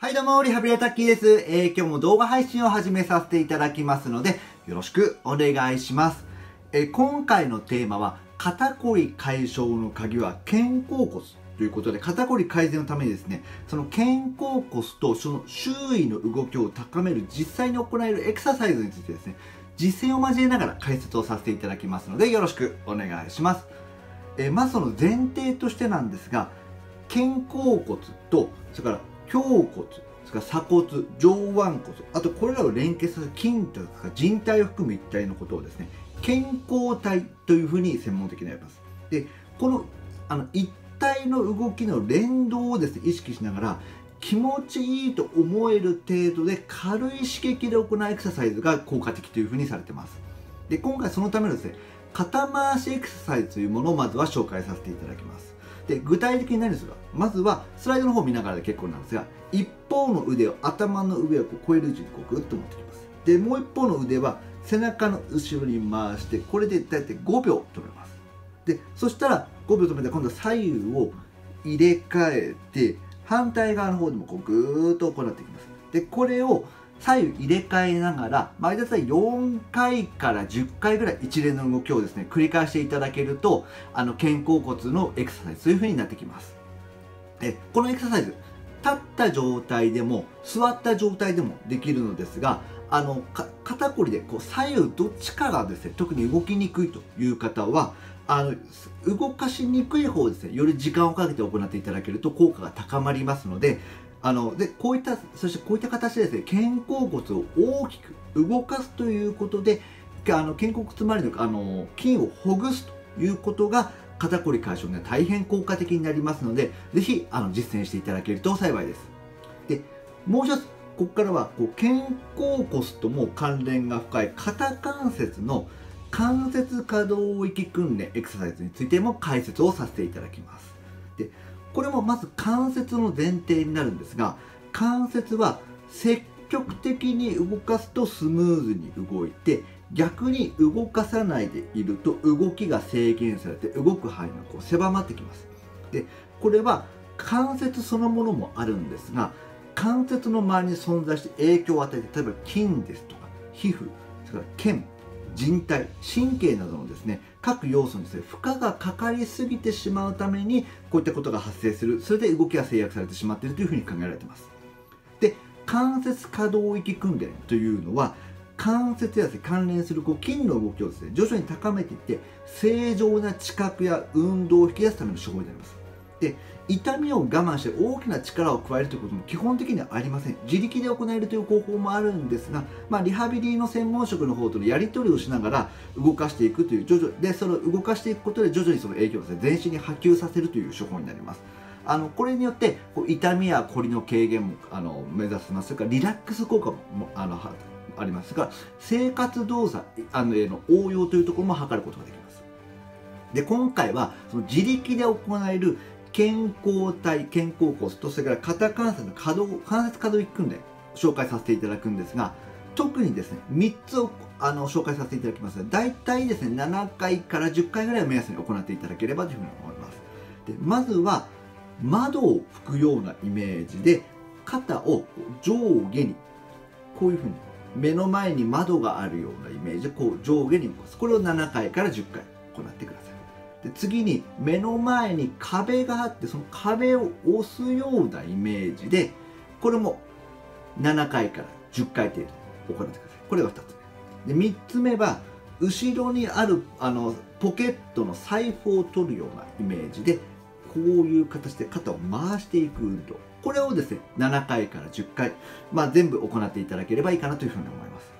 はいどうも、リハビリタッキーです。えー、今日も動画配信を始めさせていただきますので、よろしくお願いします。えー、今回のテーマは、肩こり解消の鍵は肩甲骨ということで、肩こり改善のためにですね、その肩甲骨とその周囲の動きを高める実際に行えるエクササイズについてですね、実践を交えながら解説をさせていただきますので、よろしくお願いします。えー、まずその前提としてなんですが、肩甲骨と、それから胸骨それから鎖骨上腕骨あとこれらを連結させる筋とか人体を含む一体のことをですね健康体というふうに専門的になります。でこのあの一体の動きの連動をですね意識しながら気持ちいいと思える程度で軽い刺激で行うエクササイズが効果的というふうにされてます。で今回そのためのですね肩回しエクササイズというものをまずは紹介させていただきます。で具体的に何するか？まずはスライドの方を見ながらで結構なんですが一方の腕を頭の上をこう超える位置にこうグッと持ってきます。でもう一方の腕は背中の後ろに回してこれで大体5秒止めます。でそしたら5秒止めて今度は左右を入れ替えて反対側の方でもこうぐーっと行っていきます。でこれを左右入れ替えながら、まあ、大体4回から10回ぐらい一連の動きをですね、繰り返していただけると、あの、肩甲骨のエクササイズ、そういう風になってきます。で、このエクササイズ、立った状態でも、座った状態でもできるのですが、あの、肩こりでこう左右どっちかがですね、特に動きにくいという方は、あの、動かしにくい方ですね、より時間をかけて行っていただけると効果が高まりますので、あのでこういったそしてこういった形でですね肩甲骨を大きく動かすということであの肩甲骨周りのあの筋をほぐすということが肩こり解消には大変効果的になりますのでぜひあの実践していただけると幸いです。でもう一つここからはこう肩甲骨とも関連が深い肩関節の関節可動域訓練エクササイズについても解説をさせていただきます。でこれもまず関節の前提になるんですが関節は積極的に動かすとスムーズに動いて逆に動かさないでいると動きが制限されて動く範囲がこう狭まってきます。でこれは関節そのものもあるんですが関節の周りに存在して影響を与えて例えば筋ですとか皮膚それから腱人体神経などのですね各要素にすね負荷がかかりすぎてしまうためにこういったことが発生する。それで動きが制約されてしまっているというふうに考えられています。で関節可動域訓練というのは関節や、関連するこう筋の動きをですね徐々に高めていって正常な知覚や運動を引き出すための手法になります。で痛みを我慢して大きな力を加えるということも基本的にはありません。自力で行えるという方法もあるんですが、まあ、リハビリの専門職の方とのやり取りをしながら動かしていくという徐々でその動かしていくことで徐々にその影響を、全身に波及させるという手法になります。あのこれによってこう痛みやこりの軽減もあの目指せます。それからリラックス効果もあのあります。が生活動作あのへの応用というところも図ることができます。で今回はその自力で行える健康体、肩甲骨とそれから肩関節の可動関節可動域訓練紹介させていただくんですが特にですね3つをあの紹介させていただきます。大体ですね7回から10回ぐらいを目安に行っていただければというふうに思います。でまずは窓を拭くようなイメージで肩を上下にこういうふうに目の前に窓があるようなイメージでこう上下に動かす。これを7回から10回行ってください。で次に目の前に壁があってその壁を押すようなイメージでこれも7回から10回程度行ってください。これが2つ目。で3つ目は後ろにあるあのポケットの財布を取るようなイメージでこういう形で肩を回していく運動。これをですね7回から10回、まあ、全部行っていただければいいかなというふうに思います。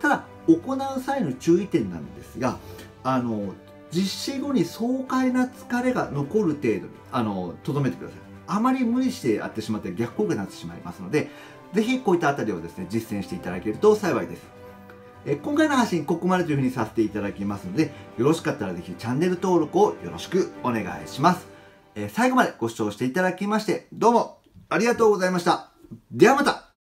ただ行う際の注意点なんですがあの実施後に爽快な疲れが残る程度にあの留めてください。あまり無理してやってしまって逆効果になってしまいますのでぜひこういったあたりをですね実践していただけると幸いです。え今回の配信ここまでというふうにさせていただきますのでよろしかったらぜひチャンネル登録をよろしくお願いします、え最後までご視聴していただきましてどうもありがとうございました。ではまた。